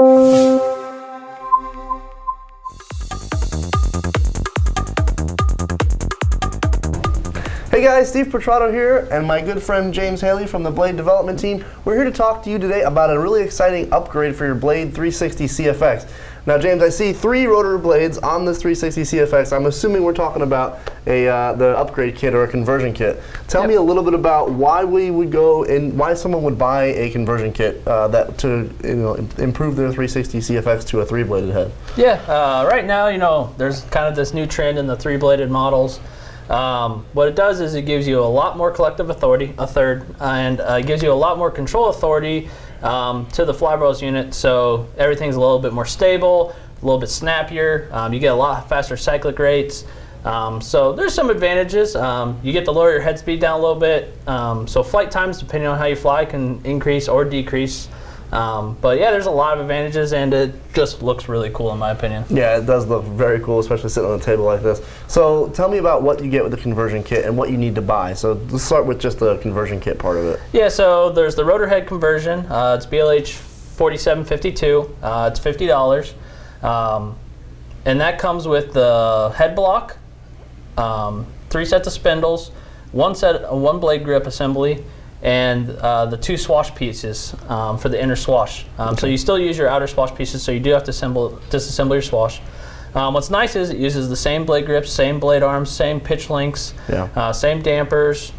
you. Hey guys, Steve Petrotto here, and my good friend James Haley from the Blade Development Team. We're here to talk to you today about a really exciting upgrade for your Blade 360 CFX. Now, James, I see three rotor blades on this 360 CFX. I'm assuming we're talking about a uh, the upgrade kit or a conversion kit. Tell Yep. me a little bit about why we would go and why someone would buy a conversion kit uh, that to you know improve their 360 CFX to a three-bladed head. Yeah, uh, right now, you know, there's kind of this new trend in the three-bladed models. Um, what it does is it gives you a lot more collective authority, a third, and uh, gives you a lot more control authority um, to the flybarless unit. So everything's a little bit more stable, a little bit snappier. Um, you get a lot faster cyclic rates. Um, so there's some advantages. Um, you get to lower your head speed down a little bit. Um, so flight times, depending on how you fly, can increase or decrease. Um, but yeah, there's a lot of advantages, and it just looks really cool in my opinion. Yeah, it does look very cool, especially sitting on a table like this. So tell me about what you get with the conversion kit and what you need to buy. So let's start with just the conversion kit part of it. Yeah, so there's the rotor head conversion. Uh, it's BLH 4752. Uh, it's fifty dollars, um, and that comes with the head block, um, three sets of spindles, one set, uh, one blade grip assembly, and uh, the two swash pieces um, for the inner swash. Um, So you still use your outer swash pieces, so you do have to assemble, disassemble your swash. Um, what's nice is it uses the same blade grips, same blade arms, same pitch links, Yeah. uh, same dampers.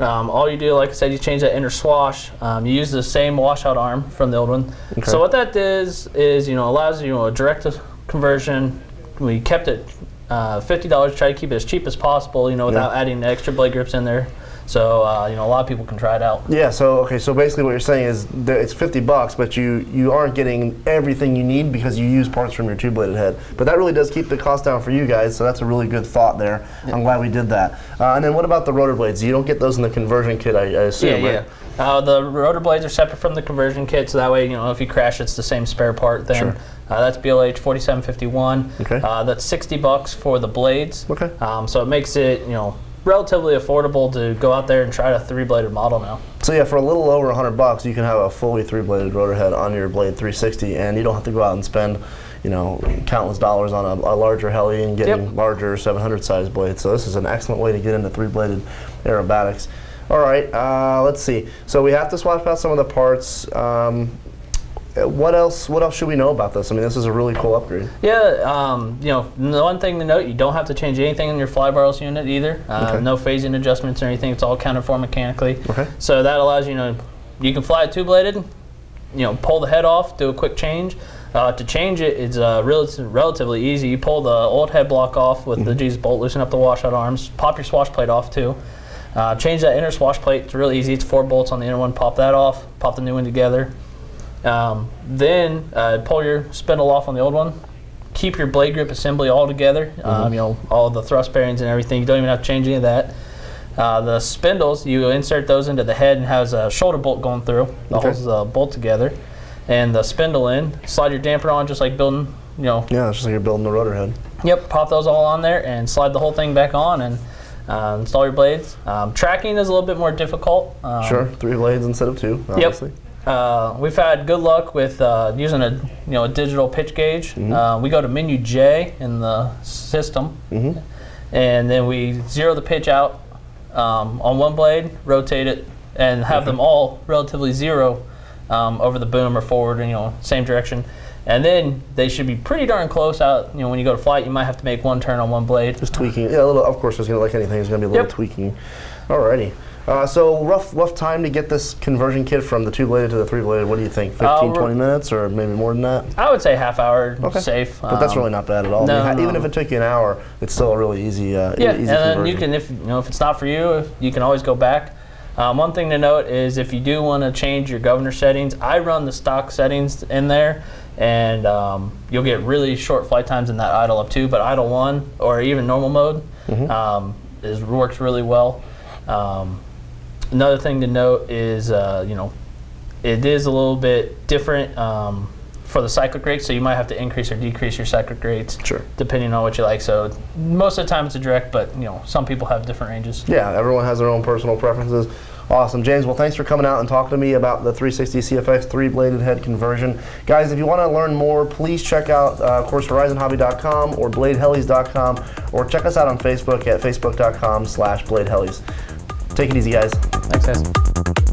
Um, all you do, like I said, you change that inner swash. Um, you use the same washout arm from the old one. Okay. So what that does is, you know, allows you know, a direct conversion. We kept it uh, fifty dollars. Try to keep it as cheap as possible, you know, without adding the extra blade grips in there. So uh, you know, a lot of people can try it out. Yeah, so okay, so basically what you're saying is that it's 50 bucks, but you you aren't getting everything you need because you use parts from your two-bladed head. But that really does keep the cost down for you guys, so that's a really good thought there. I'm glad we did that. Uh, and then what about the rotor blades? You don't get those in the conversion kit, I, I assume, Yeah, right? yeah. Uh, the rotor blades are separate from the conversion kit, so that way, you know, if you crash, it's the same spare part. Then Sure. uh, that's BLH 4751. Okay. Uh, that's 60 bucks for the blades. Okay. Um, so it makes it, you know, relatively affordable to go out there and try a three-bladed model now. So yeah, for a little over 100 bucks, you can have a fully three-bladed rotor head on your Blade 360, and you don't have to go out and spend, you know, countless dollars on a, a larger heli and getting Yep. larger 700 size blades. So this is an excellent way to get into three-bladed aerobatics. All right, uh, let's see. So we have to swap out some of the parts. Um, what else? What else should we know about this? I mean, this is a really cool upgrade. Yeah, um, you know, the one thing to note, you don't have to change anything in your flybarless unit either. Uh, Okay. No phasing adjustments or anything. It's all accounted for mechanically. Okay. So that allows you, know, you can fly it two-bladed, you know, pull the head off, do a quick change. Uh, to change it, it's uh, rel- relatively easy. You pull the old head block off with the Jesus bolt, loosen up the washout arms, pop your swash plate off too. Uh, change that inner swash plate. It's really easy. It's four bolts on the inner one. Pop that off. Pop the new one together. Um, then uh, pull your spindle off on the old one. Keep your blade grip assembly all together. Um, you know all the thrust bearings and everything. You don't even have to change any of that. Uh, the spindles you insert those into the head and has a shoulder bolt going through. That Okay. holds the bolt together, and the spindle in. Slide your damper on just like building. You know. Yeah, it's just like you're building a rotor head. Yep. Pop those all on there and slide the whole thing back on and. Uh, install your blades. Um, tracking is a little bit more difficult. Um, Sure, three blades instead of two, obviously. uh, we've had good luck with uh, using a you know a digital pitch gauge. Uh, we go to menu J in the system, Mhm. and then we zero the pitch out um, on one blade, rotate it, and have them all relatively zero um, over the boom or forward, you know, same direction. And then they should be pretty darn close out. You know, when you go to flight, you might have to make one turn on one blade. Just tweaking. Yeah, a little. Of course, there's gonna like anything. It's gonna be a little Yep. tweaking. Alrighty. Uh, so rough, rough time to get this conversion kit from the two-bladed to the three-bladed. What do you think? 15, Uh, 20 minutes, or maybe more than that? I would say half hour Okay. safe. But that's Um, really not bad at all. I mean, ha- Even if it took you an hour, it's still a really easy, uh, Yeah, easy and then you can, if you know, if it's not for you, you can always go back. Um, one thing to note is if you do want to change your governor settings, I run the stock settings in there, and um, you'll get really short flight times in that idle up two. But idle one or even normal mode Mm-hmm. um, is works really well. Um, another thing to note is uh, you know it is a little bit different um, for the cyclic rate, so you might have to increase or decrease your cyclic rates Sure. depending on what you like. So most of the time it's a direct, but you know some people have different ranges. Yeah, everyone has their own personal preferences. Awesome, James. Well, thanks for coming out and talking to me about the 360 CFX three-bladed head conversion. Guys, if you want to learn more, please check out, uh, of course, HorizonHobby.com or BladeHelis.com, or check us out on Facebook at Facebook.com slash BladeHelis. Take it easy, guys. Thanks, guys.